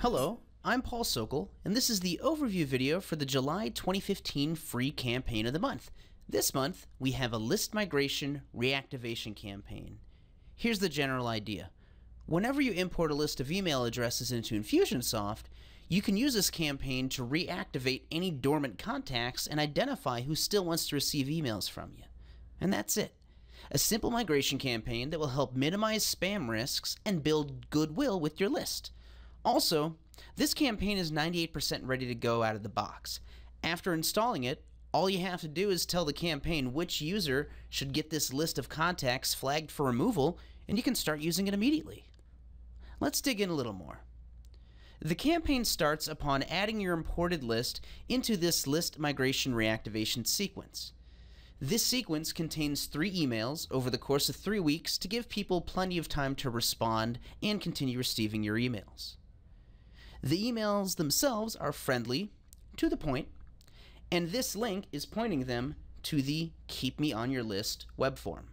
Hello, I'm Paul Sokol, and this is the overview video for the July 2015 free campaign of the month. This month, we have a list migration reactivation campaign. Here's the general idea. Whenever you import a list of email addresses into Infusionsoft, you can use this campaign to reactivate any dormant contacts and identify who still wants to receive emails from you. And that's it. A simple migration campaign that will help minimize spam risks and build goodwill with your list. Also, this campaign is 98% ready to go out of the box. After installing it, all you have to do is tell the campaign which user should get this list of contacts flagged for removal, and you can start using it immediately. Let's dig in a little more. The campaign starts upon adding your imported list into this list migration reactivation sequence. This sequence contains three emails over the course of three weeks to give people plenty of time to respond and continue receiving your emails. The emails themselves are friendly, to the point, and this link is pointing them to the Keep Me On Your List web form.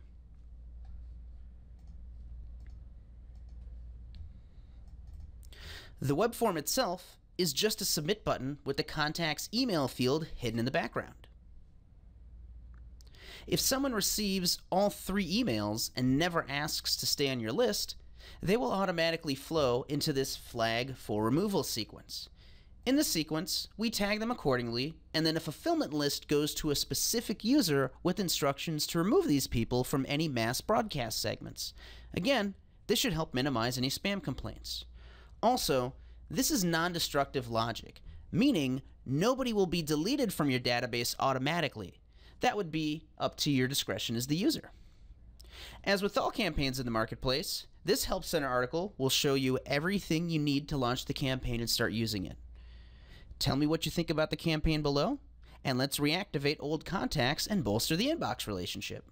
The web form itself is just a submit button with the contact's email field hidden in the background. If someone receives all three emails and never asks to stay on your list, they will automatically flow into this flag for removal sequence. In the sequence, we tag them accordingly, and then a fulfillment list goes to a specific user with instructions to remove these people from any mass broadcast segments. Again, this should help minimize any spam complaints. Also, this is non-destructive logic, meaning nobody will be deleted from your database automatically. That would be up to your discretion as the user. As with all campaigns in the marketplace, this Help Center article will show you everything you need to launch the campaign and start using it. Tell me what you think about the campaign below, and let's reactivate old contacts and bolster the inbox relationship.